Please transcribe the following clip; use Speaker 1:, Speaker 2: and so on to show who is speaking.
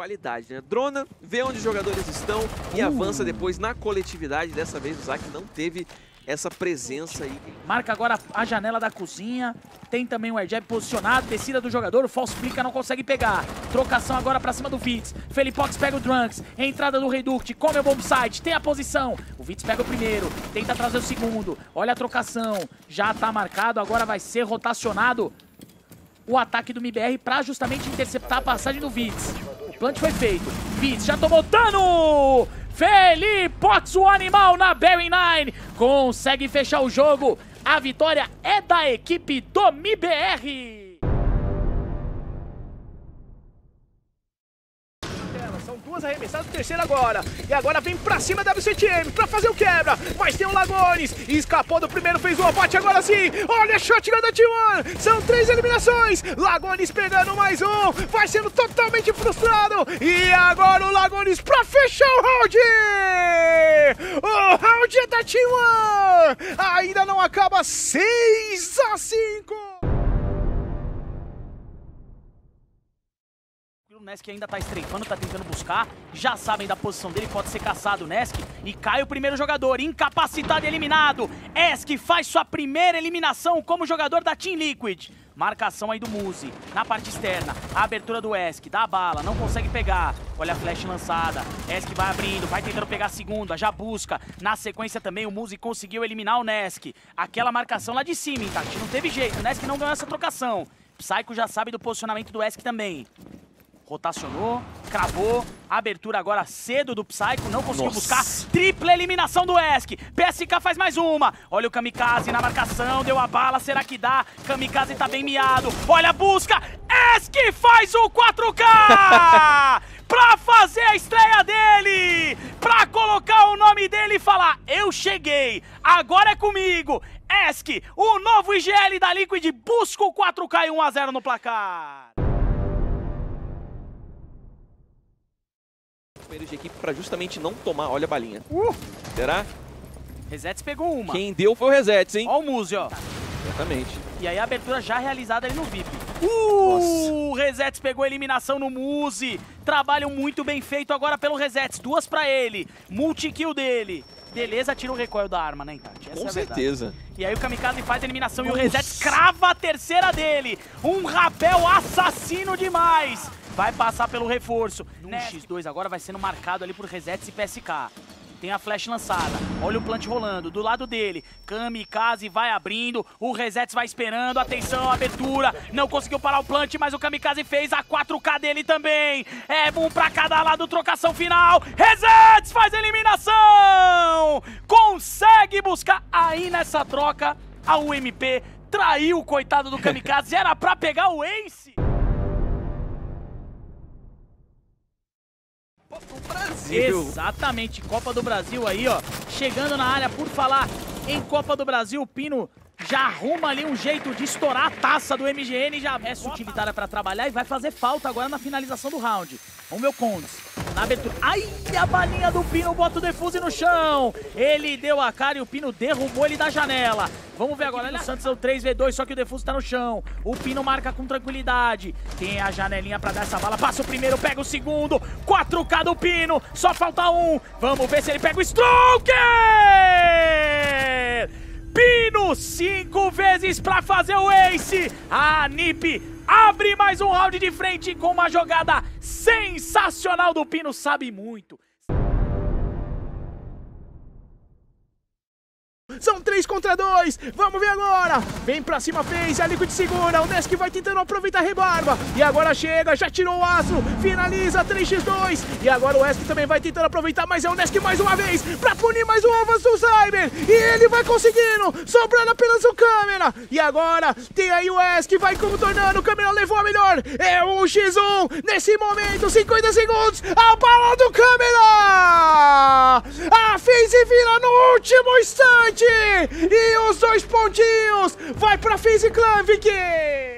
Speaker 1: qualidade, né? Drona vê onde os jogadores estão e uh. avança depois na coletividade. Dessa vez o Zac não teve essa presença aí.
Speaker 2: Marca agora a janela da cozinha. Tem também o airdrop posicionado. Descida do jogador. O pica não consegue pegar. Trocação agora pra cima do Vitz. Felipox pega o Drunks. Entrada do Reduct. Come o bomb site. Tem a posição. O Vitz pega o primeiro. Tenta trazer o segundo. Olha a trocação. Já tá marcado. Agora vai ser rotacionado o ataque do MBR pra justamente interceptar a passagem do Vitz. Plant foi feito. Vitz já tomou dano! Felipox, o animal na Barry 9, consegue fechar o jogo. A vitória é da equipe do MBR.
Speaker 3: São duas arremessadas, terceira agora. E agora vem pra cima da WCTM pra fazer o quebra. Mas tem o Lagones. Escapou do primeiro, fez o abate agora sim. Olha a shotgun da T1. São três eliminações. Lagones pegando mais um. Vai sendo totalmente frustrado. E agora o Lagones pra fechar o round. O round é da T1. Ainda não acaba 6 a 5.
Speaker 2: O Nesk ainda tá estreifando, tá tentando buscar. Já sabem da posição dele, pode ser caçado o Nesk. E cai o primeiro jogador, incapacitado e eliminado. Esk faz sua primeira eliminação como jogador da Team Liquid. Marcação aí do Muzi, na parte externa. A abertura do Esk, dá a bala, não consegue pegar. Olha a flash lançada. Esk vai abrindo, vai tentando pegar a segunda, já busca. Na sequência também o Muzi conseguiu eliminar o Nesk. Aquela marcação lá de cima, hein, Tati? Não teve jeito, o Nesk não ganhou essa trocação. Psycho já sabe do posicionamento do Esk também. Rotacionou, cravou, abertura agora cedo do Psycho, não conseguiu Nossa. buscar. Tripla eliminação do Esk. PSK faz mais uma. Olha o Kamikaze na marcação, deu a bala, será que dá? Kamikaze tá bem miado. Olha a busca. Esk faz o 4K! pra fazer a estreia dele! Pra colocar o nome dele e falar, eu cheguei, agora é comigo. Esk, o novo IGL da Liquid, busca o 4K e 1x0 no placar.
Speaker 1: Companheiros de equipe para justamente não tomar. Olha a balinha. Uh! Será?
Speaker 2: Resets pegou uma.
Speaker 1: Quem deu foi o Resets, hein?
Speaker 2: Olha o Muse, ó.
Speaker 1: Exatamente.
Speaker 2: E aí a abertura já realizada ali no VIP. Uh! Nossa. Resets pegou a eliminação no Muse. Trabalho muito bem feito agora pelo Resets. Duas pra ele. Multi-kill dele. Beleza, tira o recoil da arma, né, Tati?
Speaker 1: Com é certeza.
Speaker 2: E aí o Kamikaze faz a eliminação Nossa. e o Reset crava a terceira dele. Um rapel assassino demais vai passar pelo reforço. No X2 agora vai sendo marcado ali por Resets e PSK. Tem a flash lançada. Olha o plant rolando. Do lado dele. Kamikaze vai abrindo. O Resets vai esperando. Atenção, abertura. Não conseguiu parar o plant, mas o Kamikaze fez a 4K dele também. É um pra cada lado. Trocação final. Resets faz eliminação. Consegue buscar aí nessa troca a UMP. Traiu o coitado do Kamikaze. Era pra pegar o Ace.
Speaker 1: Do Brasil.
Speaker 2: Exatamente, Copa do Brasil aí, ó. Chegando na área, por falar em Copa do Brasil, Pino já arruma ali um jeito de estourar a taça do MGN, já é utilitária para trabalhar e vai fazer falta agora na finalização do round. Vamos ver o Condes. Na abertura. Ai, a balinha do Pino bota o Defuse no chão. Ele deu a cara e o Pino derrubou ele da janela. Vamos ver agora. O Santos é o 3v2, só que o Defuse tá no chão. O Pino marca com tranquilidade. Tem a janelinha pra dar essa bala. Passa o primeiro, pega o segundo. 4K do Pino. Só falta um. Vamos ver se ele pega o Stroker! Pino cinco vezes para fazer o ace. A Nip abre mais um round de frente com uma jogada sensacional do Pino, sabe muito.
Speaker 3: São três contra dois. Vamos ver agora. Vem pra cima, fez. A Liquid segura. O Nesk vai tentando aproveitar a rebarba. E agora chega, já tirou o aço. Finaliza 3x2. E agora o Esk também vai tentando aproveitar. Mas é o Nesk mais uma vez. Pra punir mais um avanço do Cyber. E ele vai conseguindo. Sobrando apenas o câmera. E agora tem aí o Esk. Vai como tornando. O câmera levou a melhor. É o X1. Nesse momento, 50 segundos. A bala do câmera. E os dois pontinhos vai pra FaZe Clan, Vicky!